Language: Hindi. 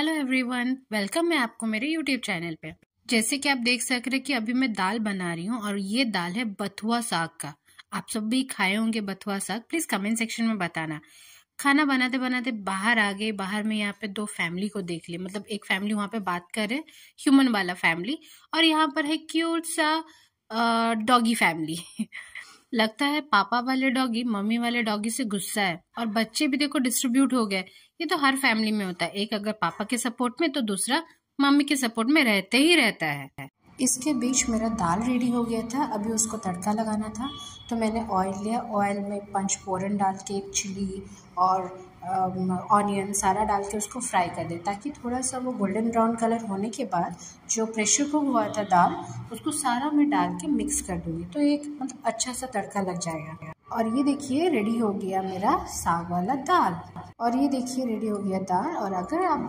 हेलो एवरीवन वेलकम है आपको मेरे यूट्यूब चैनल पे। जैसे कि आप देख सक रहे कि अभी मैं दाल बना रही हूँ और ये दाल है बथुआ साग का। आप सब भी खाए होंगे बथुआ साग प्लीज़ कमेंट सेक्शन में बताना। खाना बनाते बनाते बाहर आ गए, बाहर में यहाँ पे दो फैमिली को देख लिया मतलब एक फैमिली वहाँ पे बात कर रहे ह्यूमन वाला फैमिली और यहाँ पर है क्यूट सा डॉगी फैमिली लगता है पापा वाले डॉगी मम्मी वाले डॉगी से गुस्सा है और बच्चे भी देखो डिस्ट्रीब्यूट हो गए। ये तो हर फैमिली में होता है। एक अगर पापा के सपोर्ट में तो दूसरा मम्मी के सपोर्ट में रहते ही रहता है। इसके बीच मेरा दाल रेडी हो गया था। अभी उसको तड़का लगाना था। तो मैंने ऑयल लिया। ऑयल में पंच फोरन डाल के एक चिली और ऑनियन सारा डाल के उसको फ्राई कर दे, ताकि थोड़ा सा वो गोल्डन ब्राउन कलर होने के बाद जो प्रेशर कुक हुआ था दाल, उसको सारा मैं डाल के मिक्स कर दूँगी। तो एक मतलब अच्छा सा तड़का लग जाएगा। और ये देखिए रेडी हो गया मेरा साग वाला दाल। और ये देखिए रेडी हो गया दाल। और अगर आप